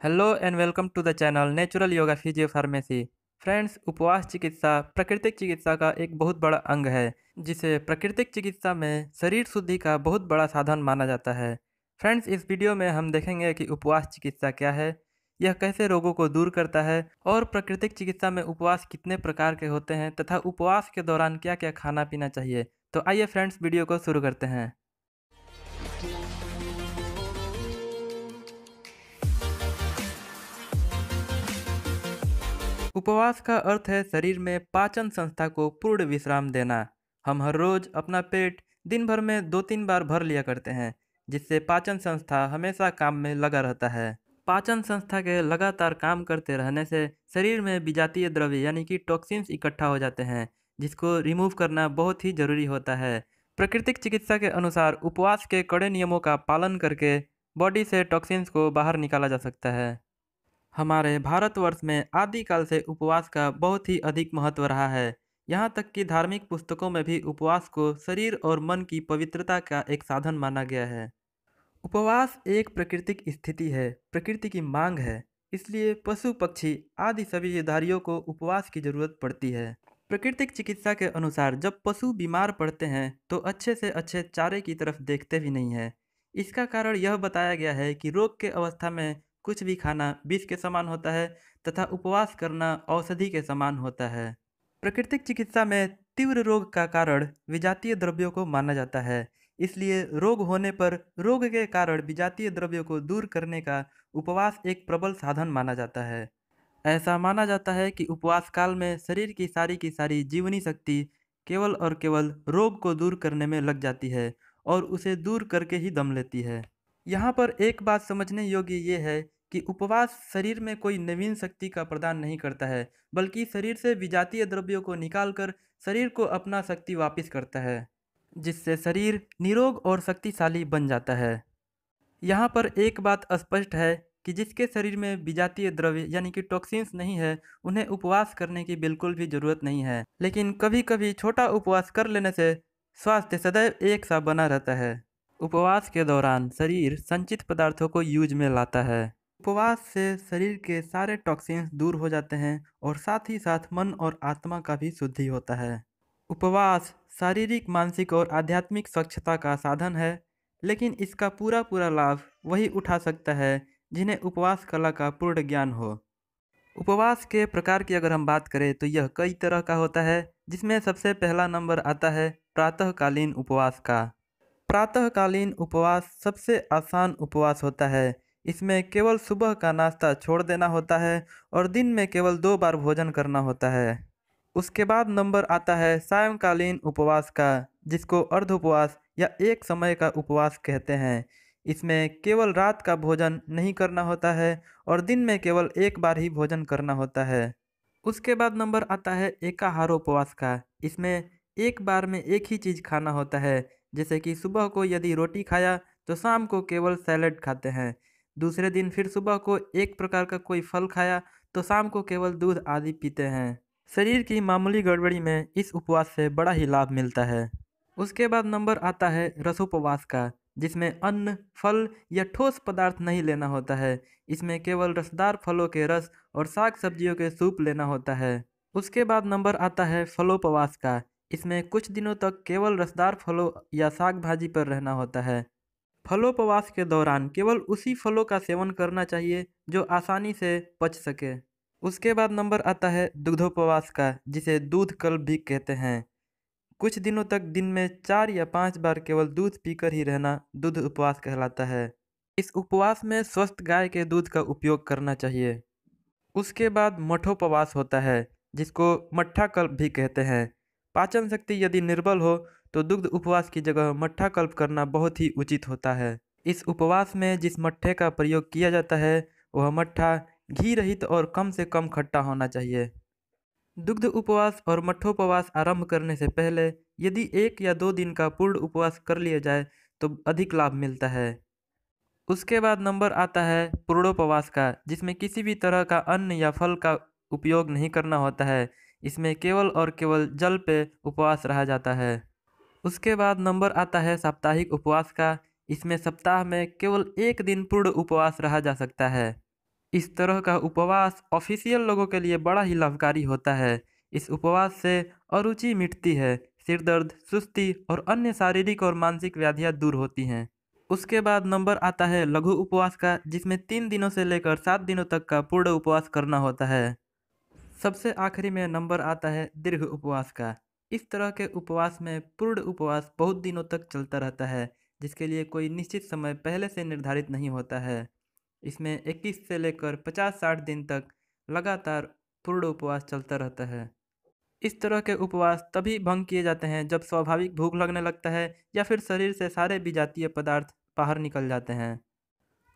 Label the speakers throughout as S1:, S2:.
S1: Hello and welcome to the channel natural yoga physio pharmacy friends उपवास चिकित्सा, प्राकृतिक चिकित्सा का एक बहुत बड़ा अंग है, जिसे प्राकृतिक चिकित्सा में शरीर शुद्धि का बहुत बड़ा साधन माना जाता है। फ्रेंड्स इस वीडियो में हम देखेंगे कि उपवास चिकित्सा क्या है, यह कैसे रोगों को दूर करता है, और प्राकृतिक चिकित्सा में उपवास कितने प्रकार के होते हैं, तथा उपवास के दौरान क्या क्या खाना पीना चाहिए। तो आइए फ्रेंड्स वीडियो को शुरू करते हैं। उपवास का अर्थ है शरीर में पाचन संस्था को पूर्ण विश्राम देना। हम हर रोज अपना पेट दिन भर में दो तीन बार भर लिया करते हैं, जिससे पाचन संस्था हमेशा काम में लगा रहता है। पाचन संस्था के लगातार काम करते रहने से शरीर में विजातीय द्रव्य यानी कि टॉक्सिन्स इकट्ठा हो जाते हैं, जिसको रिमूव करना बहुत ही ज़रूरी होता है। प्राकृतिक चिकित्सा के अनुसार उपवास के कड़े नियमों का पालन करके बॉडी से टॉक्सिन्स को बाहर निकाला जा सकता है। हमारे भारतवर्ष में आदिकाल से उपवास का बहुत ही अधिक महत्व रहा है। यहाँ तक कि धार्मिक पुस्तकों में भी उपवास को शरीर और मन की पवित्रता का एक साधन माना गया है। उपवास एक प्राकृतिक स्थिति है, प्रकृति की मांग है, इसलिए पशु, पक्षी आदि सभी जीवधारियों को उपवास की ज़रूरत पड़ती है। प्राकृतिक चिकित्सा के अनुसार जब पशु बीमार पड़ते हैं तो अच्छे से अच्छे चारे की तरफ़ देखते भी नहीं है। इसका कारण यह बताया गया है कि रोग के अवस्था में कुछ भी खाना विष के समान होता है तथा उपवास करना औषधि के समान होता है। प्राकृतिक चिकित्सा में तीव्र रोग का कारण विजातीय द्रव्यों को माना जाता है। इसलिए रोग होने पर रोग के कारण विजातीय द्रव्यों को दूर करने का उपवास एक प्रबल साधन माना जाता है। ऐसा माना जाता है कि उपवास काल में शरीर की सारी की सारी जीवनी शक्ति केवल और केवल रोग को दूर करने में लग जाती है और उसे दूर करके ही दम लेती है। यहाँ पर एक बात समझने योग्य ये है कि उपवास शरीर में कोई नवीन शक्ति का प्रदान नहीं करता है, बल्कि शरीर से विजातीय द्रव्यों को निकालकर शरीर को अपना शक्ति वापस करता है, जिससे शरीर निरोग और शक्तिशाली बन जाता है। यहाँ पर एक बात स्पष्ट है कि जिसके शरीर में विजातीय द्रव्य यानी कि टॉक्सिन्स नहीं है, उन्हें उपवास करने की बिल्कुल भी ज़रूरत नहीं है, लेकिन कभी कभी छोटा उपवास कर लेने से स्वास्थ्य सदैव एक सा बना रहता है। उपवास के दौरान शरीर संचित पदार्थों को यूज़ में लाता है। उपवास से शरीर के सारे टॉक्सिन्स दूर हो जाते हैं और साथ ही साथ मन और आत्मा का भी शुद्धि होता है। उपवास शारीरिक, मानसिक और आध्यात्मिक स्वच्छता का साधन है, लेकिन इसका पूरा पूरा लाभ वही उठा सकता है जिन्हें उपवास कला का पूर्ण ज्ञान हो। उपवास के प्रकार की अगर हम बात करें तो यह कई तरह का होता है, जिसमें सबसे पहला नंबर आता है प्रातःकालीन उपवास का। प्रातःकालीन उपवास सबसे आसान उपवास होता है। इसमें केवल सुबह का नाश्ता छोड़ देना होता है और दिन में केवल दो बार भोजन करना होता है। उसके बाद नंबर आता है सायंकालीन उपवास का, जिसको अर्ध उपवास या एक समय का उपवास कहते हैं। इसमें केवल रात का भोजन नहीं करना होता है और दिन में केवल एक बार ही भोजन करना होता है। उसके बाद नंबर आता है एकाहारोपवास का, इसमें एक बार में एक ही चीज़ खाना होता है। जैसे कि सुबह को यदि रोटी खाया तो शाम को केवल सैलड खाते हैं। दूसरे दिन फिर सुबह को एक प्रकार का कोई फल खाया तो शाम को केवल दूध आदि पीते हैं। शरीर की मामूली गड़बड़ी में इस उपवास से बड़ा ही लाभ मिलता है। उसके बाद नंबर आता है रसोपवास का, जिसमें अन्न, फल या ठोस पदार्थ नहीं लेना होता है। इसमें केवल रसदार फलों के रस और साग सब्जियों के सूप लेना होता है। उसके बाद नंबर आता है फलोपवास का इसमें कुछ दिनों तक केवल रसदार फलों या साग भाजी पर रहना होता है। फलोपवास के दौरान केवल उसी फलों का सेवन करना चाहिए जो आसानी से पच सके। उसके बाद नंबर आता है दुग्धोपवास का, जिसे दूध कल्प भी कहते हैं। कुछ दिनों तक दिन में चार या पाँच बार केवल दूध पीकर ही रहना दूध उपवास कहलाता है। इस उपवास में स्वस्थ गाय के दूध का उपयोग करना चाहिए। उसके बाद मठोपवास होता है, जिसको मट्ठा कल्प भी कहते हैं। पाचन शक्ति यदि निर्बल हो तो दुग्ध उपवास की जगह मट्ठा कल्प करना बहुत ही उचित होता है। इस उपवास में जिस मट्ठे का प्रयोग किया जाता है, वह मट्ठा घी रहित और कम से कम खट्टा होना चाहिए। दुग्ध उपवास और मठोपवास आरंभ करने से पहले, यदि एक या दो दिन का पूर्ण उपवास कर लिया जाए तो अधिक लाभ मिलता है। उसके बाद नंबर आता है पूर्णोपवास का, जिसमें किसी भी तरह का अन्न या फल का उपयोग नहीं करना होता है। इसमें केवल और केवल जल पे उपवास रहा जाता है। उसके बाद नंबर आता है साप्ताहिक उपवास का। इसमें सप्ताह में केवल एक दिन पूर्ण उपवास रहा जा सकता है। इस तरह का उपवास ऑफिशियल लोगों के लिए बड़ा ही लाभकारी होता है। इस उपवास से अरुचि मिटती है सिर दर्द सुस्ती और अन्य शारीरिक और मानसिक व्याधियाँ दूर होती हैं। उसके बाद नंबर आता है लघु उपवास का, जिसमें तीन दिनों से लेकर सात दिनों तक का पूर्ण उपवास करना होता है। सबसे आखिरी में नंबर आता है दीर्घ उपवास का। इस तरह के उपवास में पूर्ण उपवास बहुत दिनों तक चलता रहता है, जिसके लिए कोई निश्चित समय पहले से निर्धारित नहीं होता है। इसमें 21 से लेकर 50-60 दिन तक लगातार पूर्ण उपवास चलता रहता है। इस तरह के उपवास तभी भंग किए जाते हैं जब स्वाभाविक भूख लगने लगता है या फिर शरीर से सारे विजातीय पदार्थ बाहर निकल जाते हैं।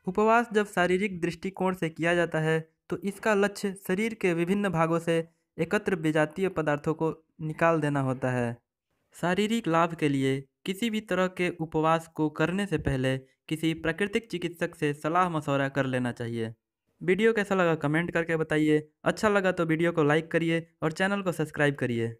S1: उपवास जब शारीरिक दृष्टिकोण से किया जाता है तो इसका लक्ष्य शरीर के विभिन्न भागों से एकत्र विजातीय पदार्थों को निकाल देना होता है। शारीरिक लाभ के लिए किसी भी तरह के उपवास को करने से पहले किसी प्राकृतिक चिकित्सक से सलाह मशवरा कर लेना चाहिए। वीडियो कैसा लगा कमेंट करके बताइए। अच्छा लगा तो वीडियो को लाइक करिए और चैनल को सब्सक्राइब करिए।